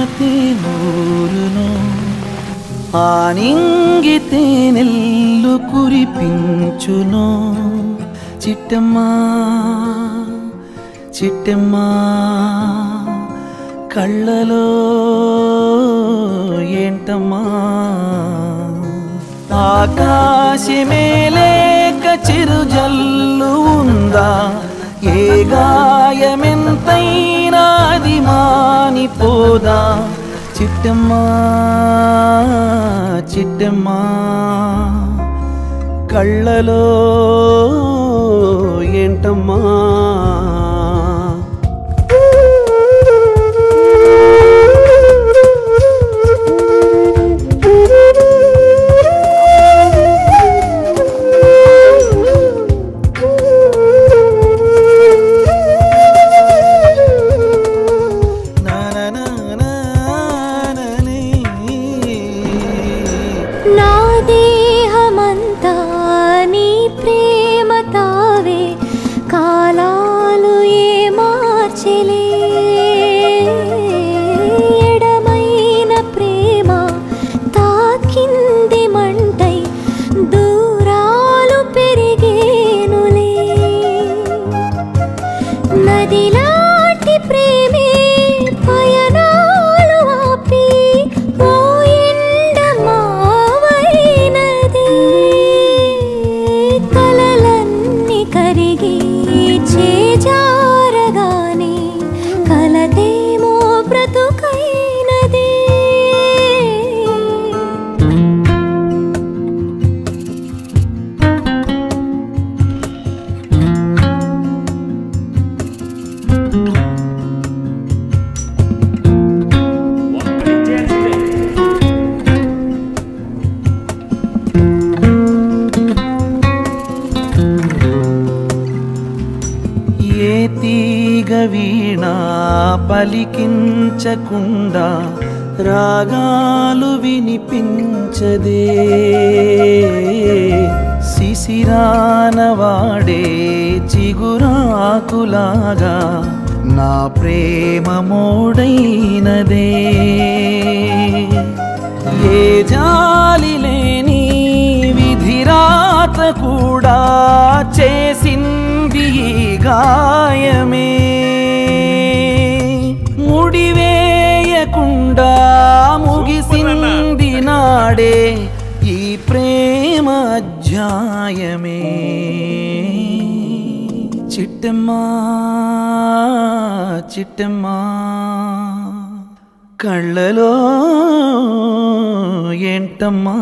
నింగితే నూరును ఆ నింగితే కురిపించును. చిట్టమ్మా చిట్టమ్మా కళ్ళలో ఏంటమ్మా? ఆకాశమే లేక చిరుజల్లు ఉందా? ఏ గాయమెంతైనా చిట్టమ్మా చిట్టమ్మా కళ్ళలో ఏంటమ్మా? నా ఏ తీగ వీణా పలికించకుండా రాగాలు వినిపించదే. శిశిరాన వాడే చిగురాకులాగా నా ప్రేమ మోడైనదే. ముగిసింది నాడే ఈ ప్రేమ అధ్యాయమే చిట్టమ్మా చిట్టమ్మా కళ్ళలో ఏంటమ్మా